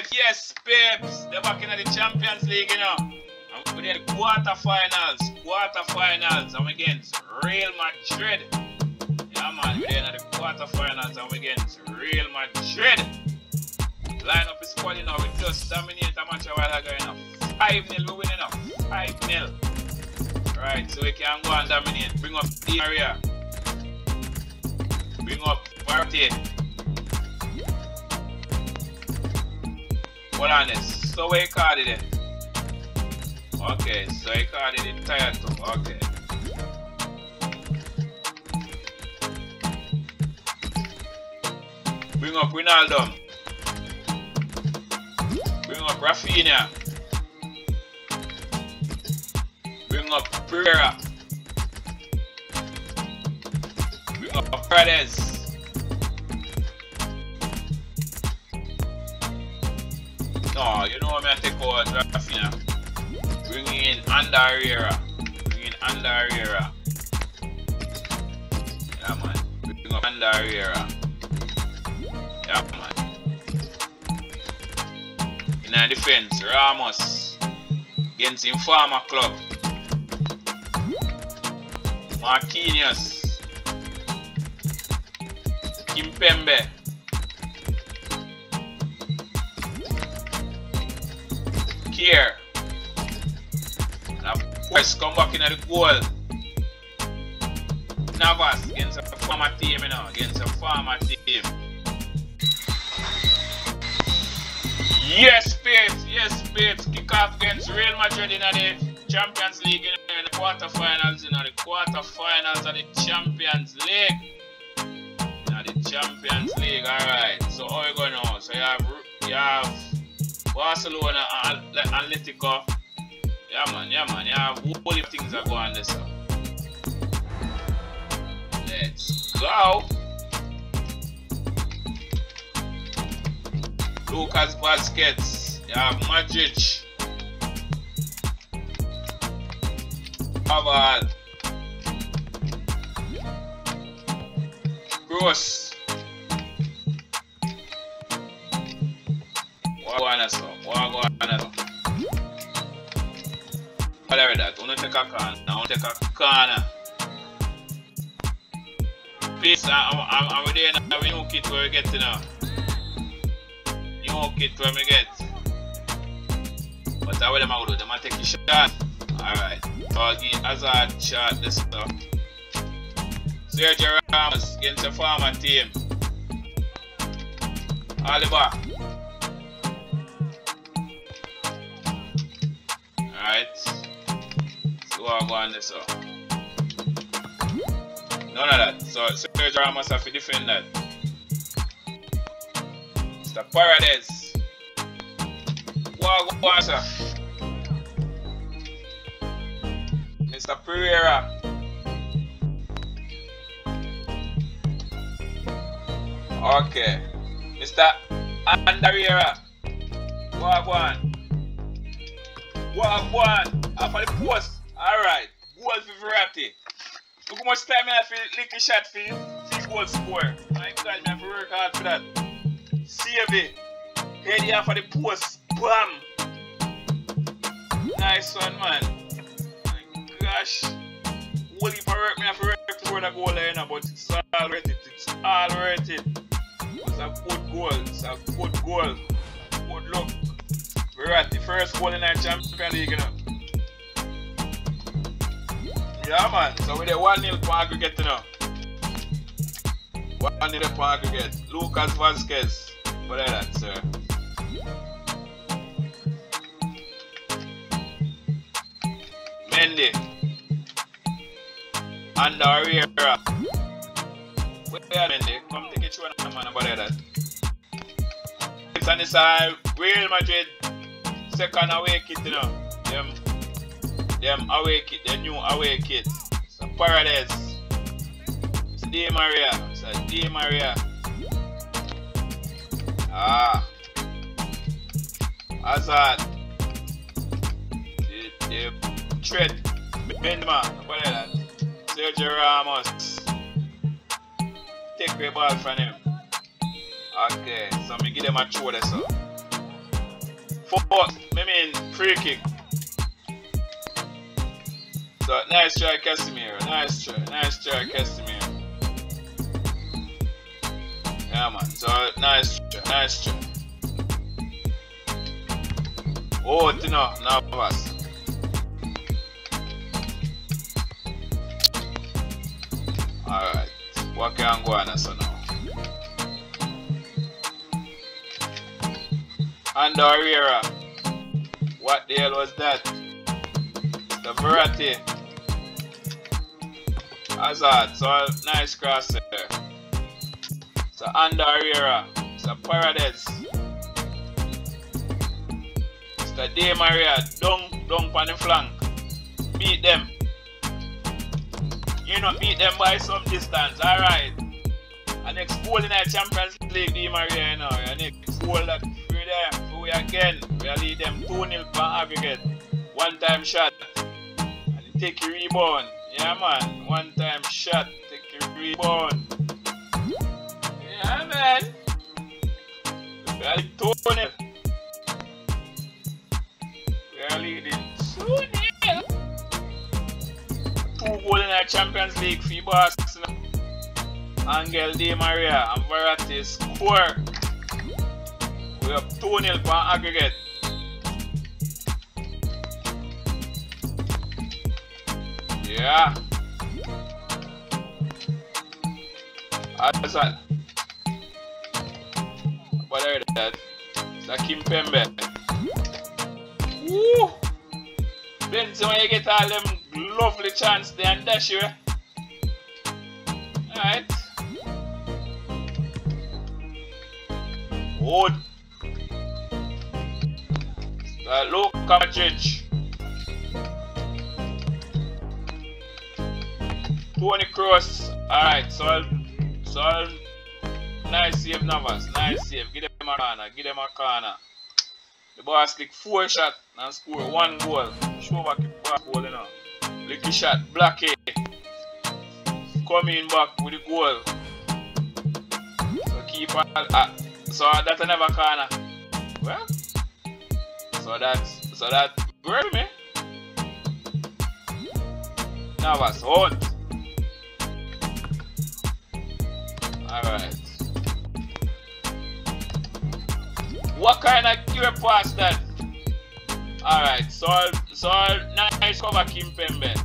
Yes, babes. Yes, babes. They're back in the Champions League, you know. And we're in the quarterfinals. Quarterfinals. I'm against Real Madrid. Yeah, man. We're in the quarterfinals. I'm against Real Madrid. Line up is squad, know. We just dominate a match a while ago, you know. 5 0, we're winning now. 5 0. Right, so we can go and dominate. Bring up the area. Bring up Partey. Hold on this. So where you it? Okay, so you call it in too. Okay. Bring up Ronaldo. Bring up Rafinha. Bring up Pereira. Bring up Paredes. No, you know what I'm take out Rafinha. Bring in Ander Herrera. Bring in Ander Herrera. Yeah man. Bring up Ander Herrera. Yeah man. In our defense, Ramos against Informer Club. Marquinhos. Kimpembe. And of course, come back in the goal. Navas against a former team, you know, against a former team. Yes, babes, yes, babes. Kick off against Real Madrid in the Champions League in the quarterfinals, in the quarterfinals of the Champions League. In the Champions League, alright. So how you going now? So you have you have Barcelona Atletico. Yeah man, yeah man, have whole heap things that go on this. So. Let's go. Lucas. You have Madrid. Haval. Gross. Whatever that. Don't take a corner. Don't take a corner. Please, I'm, I'm, I'm there now. We know kit where we get now. Know kit where we get. But I will them out. Them take a shot. Alright. Target Hazard shot this stuff. Sergio Ramos against the former team. Oliver. Alright. So I'll go on this up. None of that. So Sergio Ramos have to defend that. Mr. What go on, sir? Mr. Pereira. Okay. Mr. Ander Herrera. Wagwan. Wagwan. After the post. Alright. Goal for Verratti. Look how much time I have to lick a shot for you. See goal score. My God, I have to work hard for that. Save it. Head here for the post. Bam. Nice one, man My gosh, if I work me have to work toward a goal there but it's all worth it. It's all worth it. It's a good goal. It's a good goal. Good luck. The first goal in Champions League, you know. Yeah, man. So we're there 1 0 for aggregate, you know. 1 0 for aggregate. Lucas Vasquez. What is that, sir? Mendy. And Ariera. Where are Mendy? Come take it one man about that. It's on the side, Real Madrid second away kit, you know. Them them away kit, the new away kit. So Paredes. It's Di Maria. It's a Maria. Ah. Hazard. The, the tread. Benzema. What is that? Sergio Ramos. Take the ball from him. Okay, so me give them a throw so. Fourth, me mean free kick. So nice try, Casemiro. Nice try, nice try, Casemiro. Yeah, man. So nice try, nice try. Oh, Tino, Navas. Alright. What can go on so now? And Herrera. What the hell was that? The Verratti. Hazard. So nice cross there. So Ander Herrera. So Paredes. Mr. Di Maria. Down, down on the flank. Beat them. You know, beat them by some distance. Alright. And next goal in the Champions League, Di Maria, you know. And next goal that free them. Free again. We lead them 2 0 for aggregate. One time shot. And take your rebound. Yeah, man. One time shot. Take your rebound. Yeah, man. We are leading 2 0. We are leading 2 0 two goals in the Champions League for Barcelona. Angel Di Maria and Verratti score. We have 2 0 for aggregate. Yeah. Ah, Hazard. What are that? It's a Kimpembe. Woo! Benzema, you get all them lovely chance there and dash you. Eh? Alright. Wood. Uh, Luka Modric. Toni Kroos. Alright, so I'll, so I'll, nice save Navas. Nice save. Give them a corner. Give them a corner. The boss click four shot and score one goal. Show back the back goal, you know. Licky shot, Black A. Coming back with the goal. So keep on. Uh, so that's another corner. Well, so that's so that great me. Navas hunt. Alright. What kind of cure pass that? Alright, so so nice cover Kimpembe.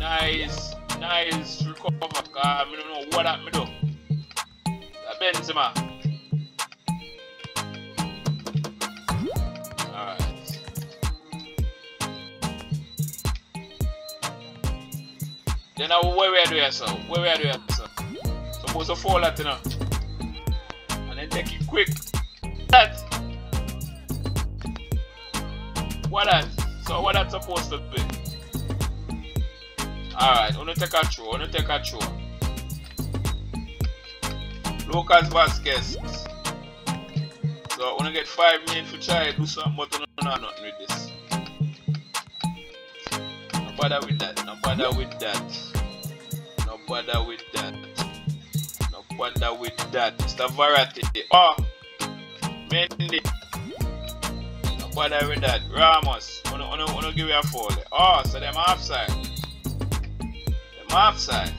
Nice, nice recover. I don't know what that me do. Benzema. Then are doing so? Where we are doing so? Supposed to fall that you know. And then take it quick. That what that? So what that's supposed to be? Alright, wanna take a throw, wanna take a throw. Lucas Vasquez. So I wanna get five minutes to try do something but I don't know nothing with this. Bother with that, no bother with that. No bother with that. No bother with that. Mr. Verratti. Oh Mendy No bother with that. Ramos, wanna, wanna give you a foul. Oh, so them offside. Them offside.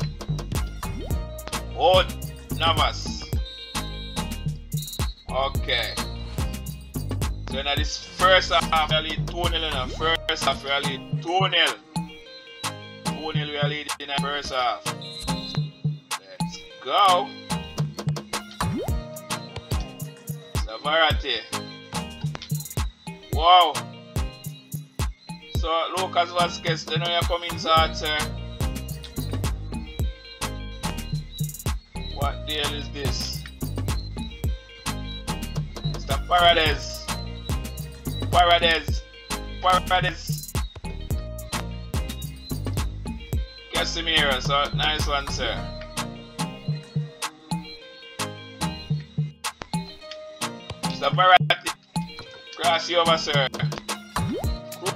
Oh, Navas. Okay. So now this first half, lead 2 0 now. First half, lead 2 0. 2 0 we are leading in the first half. Let's go. Savarati. Wow. So Lucas Vasquez, then you come inside, sir. What deal is this? Mr. Paredes. Paredes. Paredes. Casemiro, so nice one, sir. Mr. Paredes. Cross you over, sir.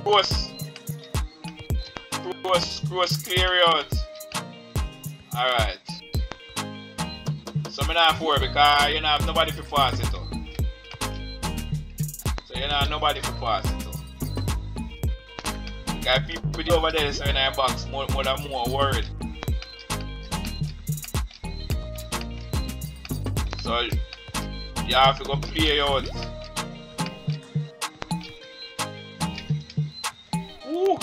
Cross. Cross, cross, clear out. Alright. So I'm not for because you know nobody to pass it to. So you know nobody to pass it to. Because people over there in our box more, more than more worried. So you have to go play out. Woo!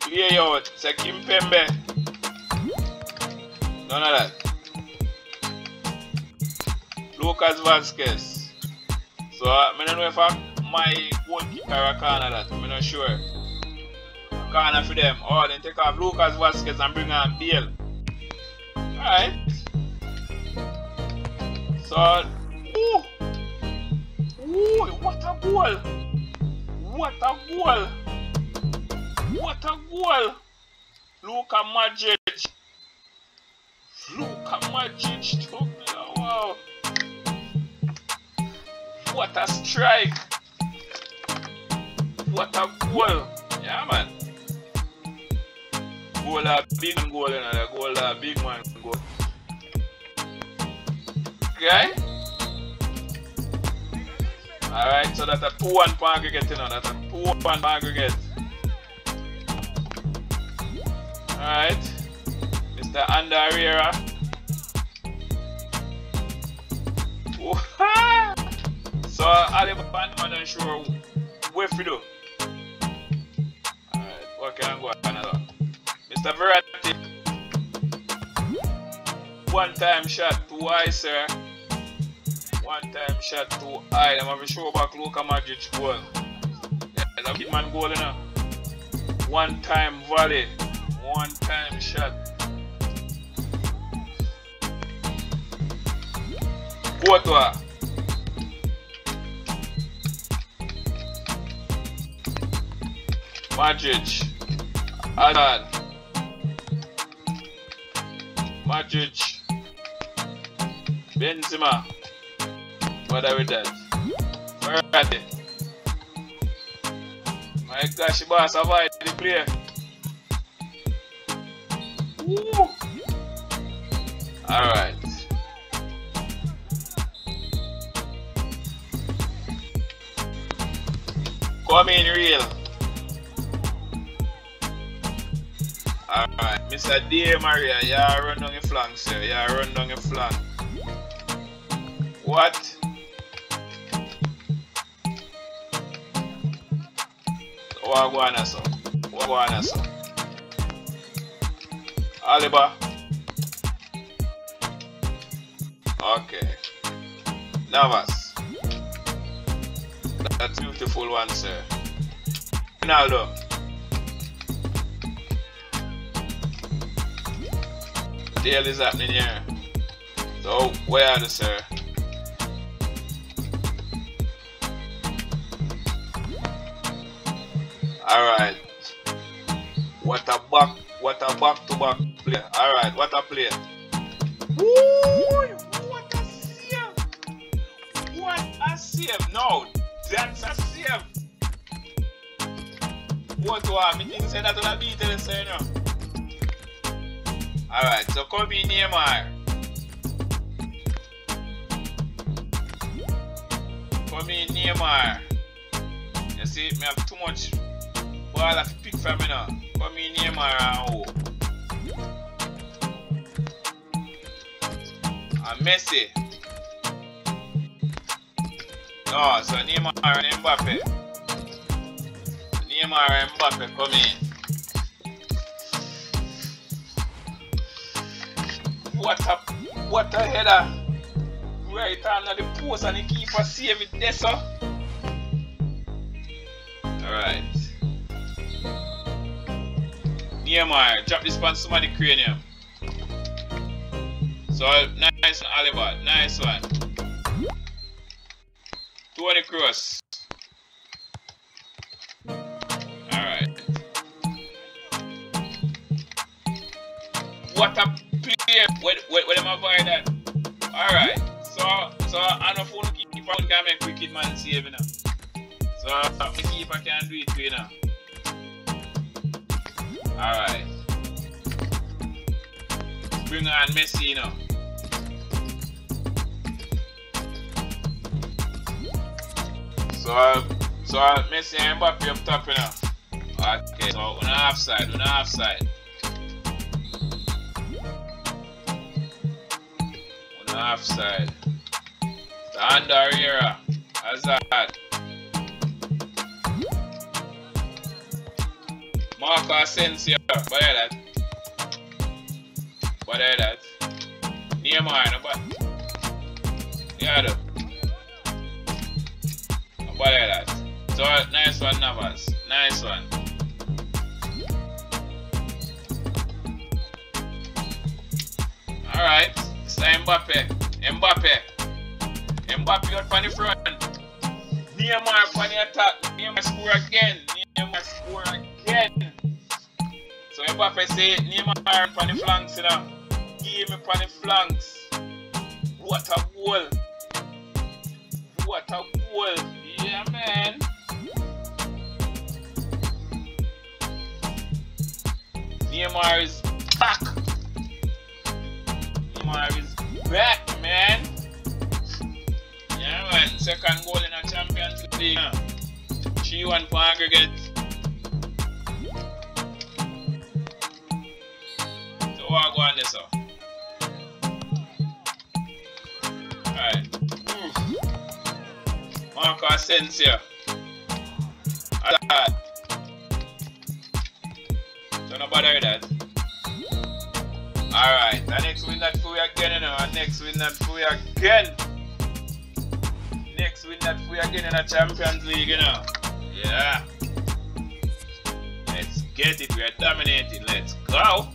Play out. Say Kimpembe. None of that. Lucas Vasquez. So I don't know if I, my goalkeeper or that. I'm not sure. Corner for them. Oh, then take off Lucas Vasquez and bring on Bale. Alright. So, ooh, ooh, what a goal! What a goal! What a goal! Luka Modric. Luka me, wow. What a strike! What a goal! Yeah, man. Goal a big goal, you know, goal a big man goal. Okay? Alright, so that's a 2 1 for aggregate, you know, that's a 2 1 for aggregate. Alright, Mr. Ander Herrera. so, Alibaba, I'm not sure where to do. Alright, what can I go another? Mr. Verratti. One time shot, two sir. One time shot, two eyes. I'm to show back Luka Modric goal. Yeah, a man goal, you. One time volley, one time shot. Courtois. Modric. Hazard. Modric. Benzema. What are we that? They? My gosh, boss, avoid the player. Alright. Come in real. Alright, Mr. Di Maria, yeah, run down your flank, sir. Yeah, run down your flank. What? Wagwana, sir. Wagwana, sir. Aliba. Okay. Navas. That's beautiful one, sir. Ronaldo. The hell is happening here. So, where are the sir? Alright. What a back, what a back to back play. Alright, what a play. Woo! What a save! What a save! No, that's a save! What to Me think say that will beat the say no. Alright, so come in Neymar. Come. You see, me have too much ball of pick from me now. Come in Neymar and who? And Messi. No, so Neymar and Mbappe. Neymar and Mbappe come in. What a what a header. Right under the post and the keeper save it there so. Alright. Nehemiah, drop this on somebody cranium. So nice one, Oliver. Nice one. Toni Kroos. Alright. What a PF, where, where, where am I buying that? Alright, so, so I'm a phone keep on can make wicked man save now. So I keep I can do it for you now. Alright. Bring on Messi now. So uh, so Messi and Mbappe up top now. Okay, so on the half side, on the half side. On the half side. The under era. Hazard. Marco Asensio. What that? What that? Nehemiah, no, but. Yeah, though. What that? So, nice one, Navas. Nice one. Mbappe. Mbappe. Mbappe out on the front. Nehemiah on the attack. Nehemiah score again. Nehemiah score again. So Mbappe say Nehemiah on the flanks, you know. Give me on the flanks. What a goal. What a goal. Yeah, man. Nehemiah is back. Second goal in a Champions League. 3 1 for aggregate. So, what go on this? Uh? Alright. Marco Asensio. That. So nobody heard that. Alright, the next win that for we again, you know. Next win that for we again next win that we are getting in a Champions League, you know. Yeah. Let's get it. We are dominating. Let's go.